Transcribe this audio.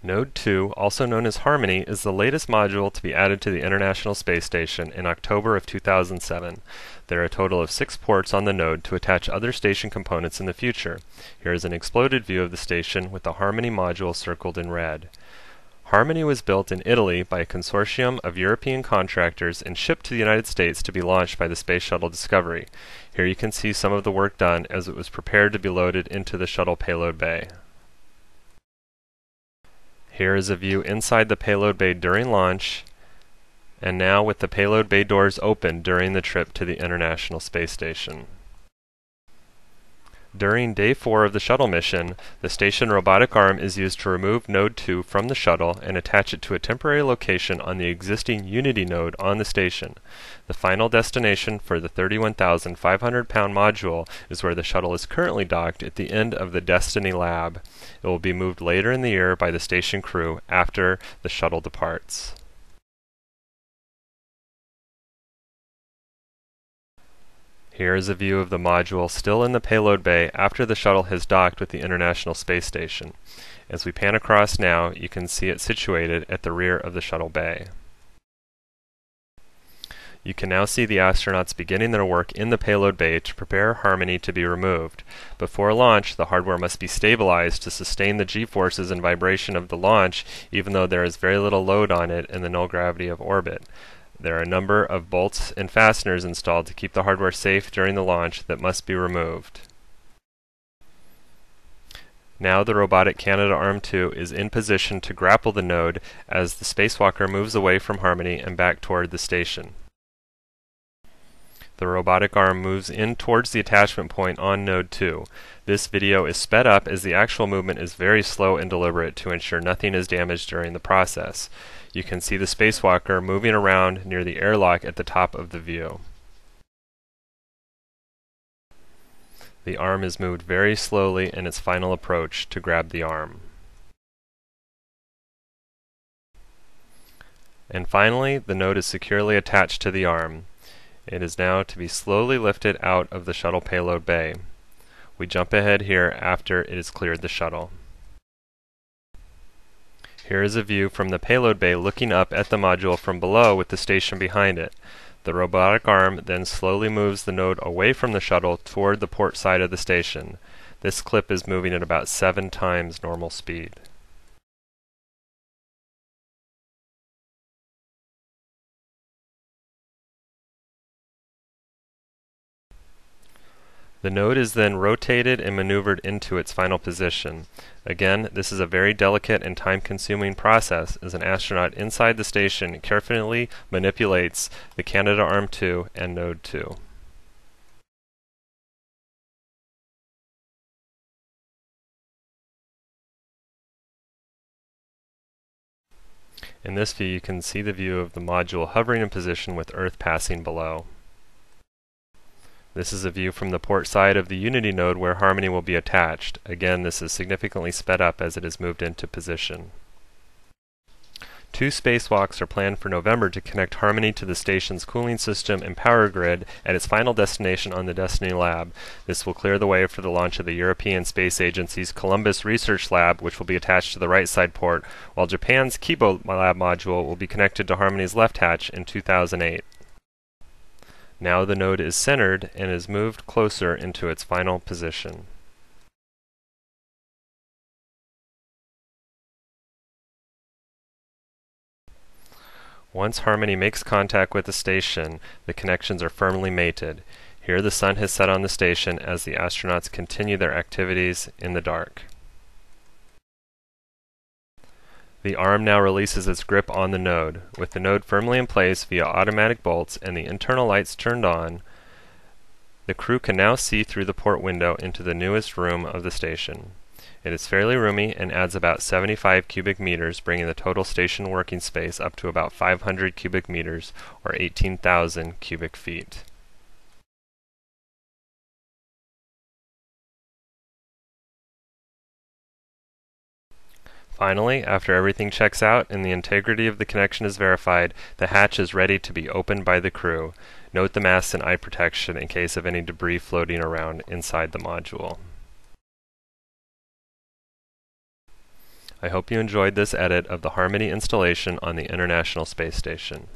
Node 2, also known as Harmony, is the latest module to be added to the International Space Station in October of 2007. There are a total of six ports on the node to attach other station components in the future. Here is an exploded view of the station with the Harmony module circled in red. Harmony was built in Italy by a consortium of European contractors and shipped to the United States to be launched by the Space Shuttle Discovery. Here you can see some of the work done as it was prepared to be loaded into the shuttle payload bay. Here is a view inside the payload bay during launch, and now with the payload bay doors open during the trip to the International Space Station. During day 4 of the shuttle mission, the station robotic arm is used to remove Node 2 from the shuttle and attach it to a temporary location on the existing Unity node on the station. The final destination for the 31,500 pound module is where the shuttle is currently docked at the end of the Destiny lab. It will be moved later in the year by the station crew after the shuttle departs. Here is a view of the module still in the payload bay after the shuttle has docked with the International Space Station. As we pan across now, you can see it situated at the rear of the shuttle bay. You can now see the astronauts beginning their work in the payload bay to prepare Harmony to be removed. Before launch, the hardware must be stabilized to sustain the g-forces and vibration of the launch, even though there is very little load on it in the null gravity of orbit. There are a number of bolts and fasteners installed to keep the hardware safe during the launch that must be removed. Now the robotic Canadarm2 is in position to grapple the node as the spacewalker moves away from Harmony and back toward the station. The robotic arm moves in towards the attachment point on node 2. This video is sped up as the actual movement is very slow and deliberate to ensure nothing is damaged during the process. You can see the spacewalker moving around near the airlock at the top of the view. The arm is moved very slowly in its final approach to grab the arm. And finally, the node is securely attached to the arm. It is now to be slowly lifted out of the shuttle payload bay. We jump ahead here after it has cleared the shuttle. Here is a view from the payload bay looking up at the module from below with the station behind it. The robotic arm then slowly moves the node away from the shuttle toward the port side of the station. This clip is moving at about 7 times normal speed. The node is then rotated and maneuvered into its final position. Again, this is a very delicate and time-consuming process as an astronaut inside the station carefully manipulates the Canadarm2 and Node 2. In this view, you can see the view of the module hovering in position with Earth passing below. This is a view from the port side of the Unity node where Harmony will be attached. Again, this is significantly sped up as it is moved into position. Two spacewalks are planned for November to connect Harmony to the station's cooling system and power grid at its final destination on the Destiny Lab. This will clear the way for the launch of the European Space Agency's Columbus Research Lab, which will be attached to the right side port, while Japan's Kibo Lab module will be connected to Harmony's left hatch in 2008. Now the node is centered and is moved closer into its final position. Once Harmony makes contact with the station, the connections are firmly mated. Here the sun has set on the station as the astronauts continue their activities in the dark. The arm now releases its grip on the node. With the node firmly in place via automatic bolts and the internal lights turned on, the crew can now see through the port window into the newest room of the station. It is fairly roomy and adds about 75 cubic meters, bringing the total station working space up to about 500 cubic meters or 18,000 cubic feet. Finally, after everything checks out and the integrity of the connection is verified, the hatch is ready to be opened by the crew. Note the mask and eye protection in case of any debris floating around inside the module. I hope you enjoyed this edit of the Harmony installation on the International Space Station.